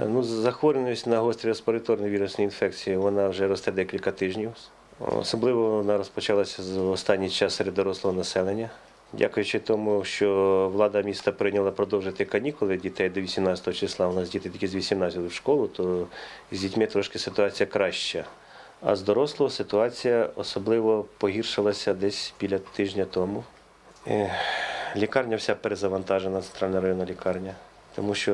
Е, Ну, захворюваність на гострі респіраторні вірусні інфекції вона вже росте декілька тижнів. Особливо вона розпочалася з останній час серед дорослого населення. Дякуючи тому, що влада міста прийняла продовжити канікули дітей до 18 числа. У нас діти тільки з 18 в школу, то з дітьми трошки ситуація краща. А з дорослого ситуація особливо погіршилася десь біля тижня тому. Е, Лікарня вся перезавантажена, центральна районна лікарня. Тому що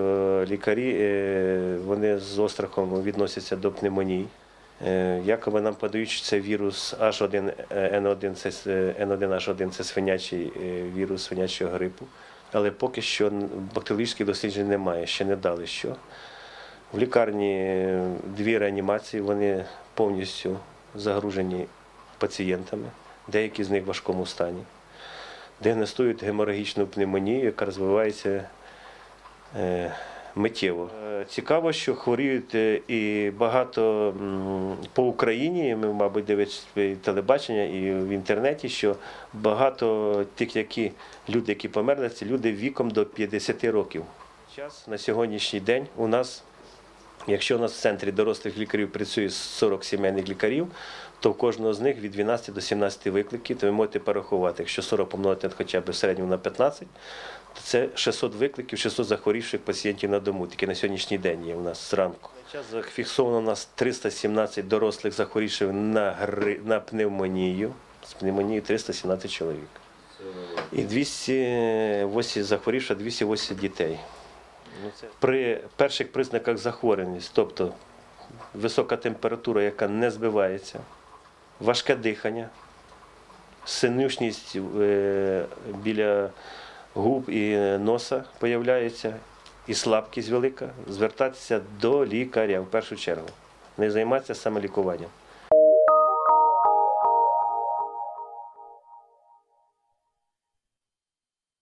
лікарі е, вони з острахом відносяться до пневмонії. Е, Якоби нам подають, що це вірус H1N1, це с- N1H1 це свинячий е, вірус свинячого грипу. Але поки що бактеріологічних досліджень немає, ще не дали що. В лікарні е, дві реанімації, вони повністю загружені пацієнтами, деякі з них в важкому стані. Діагностують геморагічну пневмонію, яка розвивається е, миттєво. Е, Цікаво, що хворіють е, і багато по Україні. Ми, мабуть, дивитися телебачення і в інтернеті, що багато тих, які люди, які померли, це люди віком до 50 років. Час на сьогоднішній день у нас, якщо у нас в центрі дорослих лікарів працює 40 сімейних лікарів, то в кожного з них від 12 до 17 викликів, то ви можете порахувати. Якщо 40 помножити хоча б в середньому на 15, то це 600 викликів, 600 захворівших пацієнтів на дому. Тільки на сьогоднішній день є у нас зранку. Час зафіксовано у нас 317 дорослих захворівших на, гри... на пневмонію. З пневмонією 317 чоловік. І 208 захворівших, 208 дітей. Ну, При перших признаках захворюваності, тобто висока температура, яка не збивається, важке дихання, синюшність е, біля губ і носа появляється, і слабкість велика, звертатися до лікаря в першу чергу, не займатися самолікуванням.